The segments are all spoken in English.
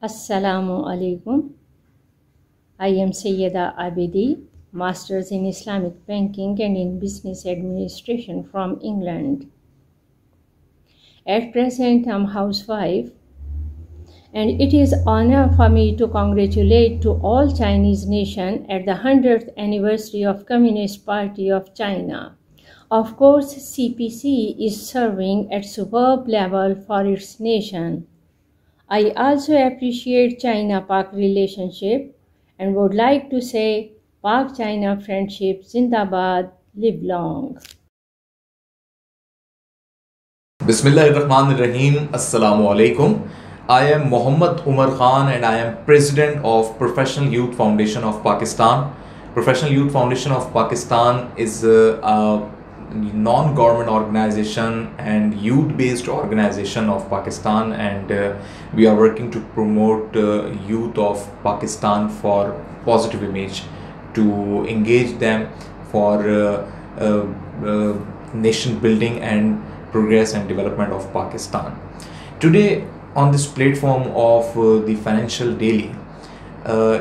Assalamu alaikum. I am Syeda Abidi, Masters in Islamic Banking and in Business Administration from England. At present, I'm housewife, and it is honor for me to congratulate to all Chinese nation at the 100th anniversary of Communist Party of China. Of course, CPC is serving at superb level for its nation. I also appreciate China-Pak relationship and would like to say Pak-China friendship Zindabad, live long. Bismillahirrahmanirrahim. Assalamu alaikum. I am Muhammad Umer Khan and I am President of Professional Youth Foundation of Pakistan. Professional Youth Foundation of Pakistan is a, a non-government organization and youth-based organization of Pakistan and uh, we are working to promote uh, youth of Pakistan for positive image to engage them for uh, uh, uh, nation building and progress and development of Pakistan. Today on this platform of uh, the Financial Daily,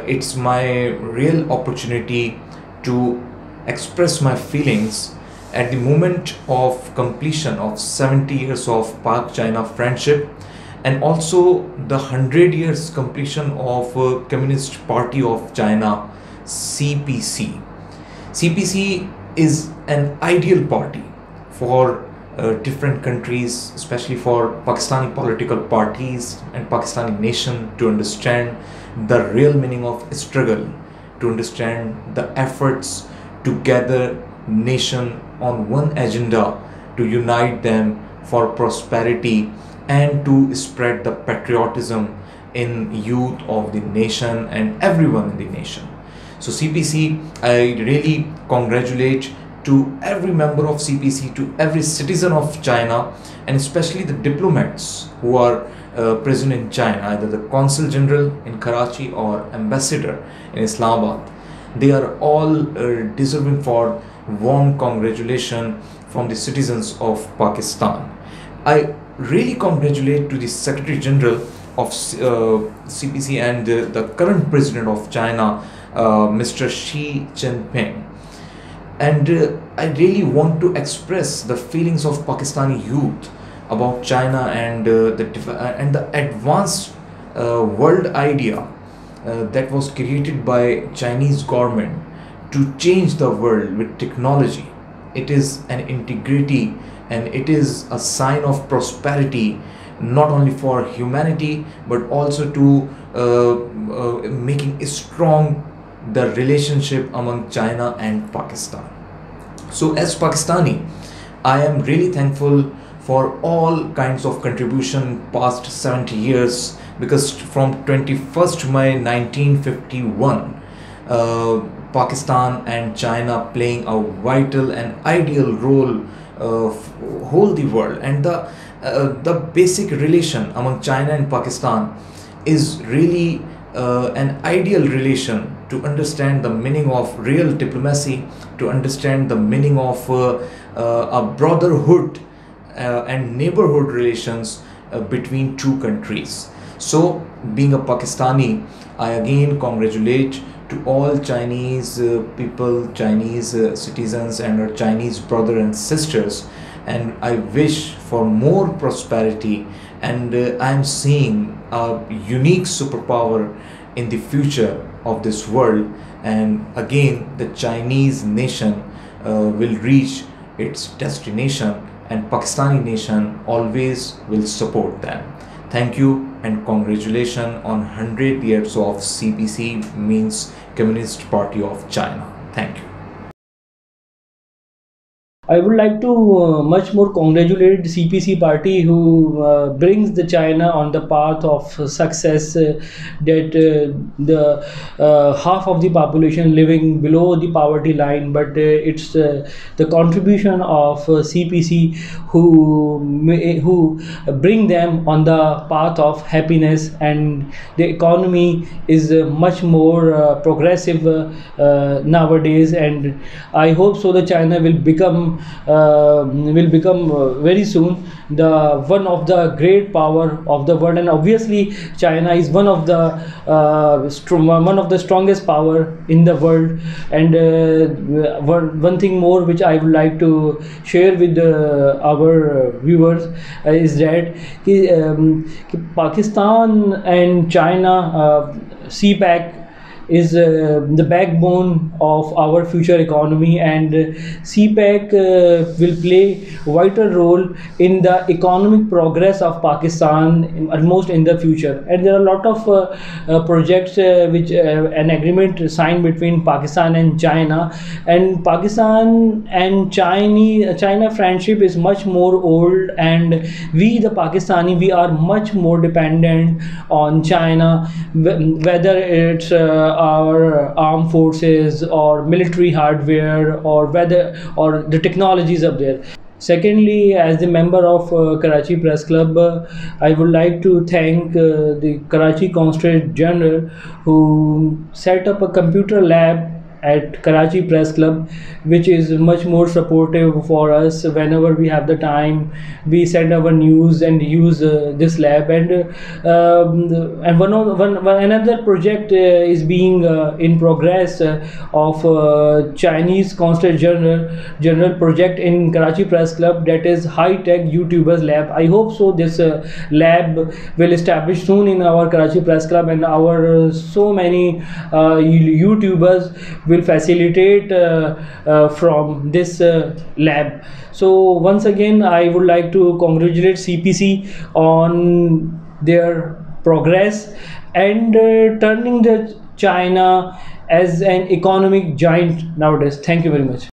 it's my real opportunity to express my feelings at the moment of completion of 70 years of Pak China friendship and also the 100 years completion of uh, Communist Party of China CPC. CPC is an ideal party for uh, different countries, especially for Pakistani political parties and Pakistani nation to understand the real meaning of struggle, to understand the efforts to gather nation on one agenda, to unite them for prosperity and to spread the patriotism in youth of the nation and everyone in the nation. So CPC, I really congratulate to every member of CPC, to every citizen of China, and especially the diplomats who are uh, present in China, either the consul general in Karachi or ambassador in Islamabad. They are all uh, deserving for warm congratulations from the citizens of Pakistan. I really congratulate to the Secretary General of uh, CPC and uh, the current President of China, uh, Mr. Xi Jinping. And uh, I really want to express the feelings of Pakistani youth about China and uh, the uh, and the advanced world idea that was created by Chinese government to change the world with technology. It is an integrity and it is a sign of prosperity not only for humanity but also to uh, uh, making strong the relationship among China and Pakistan. So as Pakistani, I am really thankful for all kinds of contribution past 70 years because from 21st May 1951 uh, Pakistan and China playing a vital and ideal role uh, whole the world. And the uh, the basic relation among China and Pakistan is really uh, an ideal relation to understand the meaning of real diplomacy to understand the meaning of uh, uh, a brotherhood and neighborhood relations between two countries. So being a Pakistani I again congratulate to all Chinese uh, people, Chinese uh, citizens, and our Chinese brother and sisters. And I wish for more prosperity. And uh, I'm seeing a unique superpower in the future of this world. And again, the Chinese nation uh, will reach its destination, and Pakistani nation always will support them. Thank you and congratulations on 100 years of CPC means Communist Party of China. Thank you. I would like to uh, much more congratulate CPC party who uh, brings the China on the path of success uh, that uh, the uh, half of the population living below the poverty line but uh, it's the contribution of CPC who who bring them on the path of happiness and the economy is much more progressive nowadays and I hope so the China will become uh, will become uh, very soon the one of the great power of the world. And obviously china is one of the uh, one of the strongest power in the world. And one, thing more which i would like to share with our viewers is that um, pakistan and china uh, CPEC is uh, the backbone of our future economy and uh, CPEC uh, will play vital role in the economic progress of Pakistan almost in the future. And there are a lot of uh, uh, projects uh, which an agreement signed between Pakistan and China. And Pakistan and Chinese China friendship is much more old and we the Pakistani we are much more dependent on China whether it's our armed forces or military hardware or whether or the technologies up there. Secondly as the member of uh, karachi press club uh, i would like to thank uh, the karachi consulate general who set up a computer lab at Karachi Press Club, which is much more supportive for us whenever we have the time. We send our news and use uh, this lab, and uh, and one, of, one, one another project uh, is being uh, in progress uh, of uh, Chinese Consulate General General project in Karachi Press Club that is high tech YouTubers lab. I hope so. This lab will establish soon in our Karachi Press Club, and our so many YouTubers will facilitate uh, uh, from this uh, lab. So once again i would like to congratulate cpc on their progress and turning the china as an economic giant nowadays. Thank you very much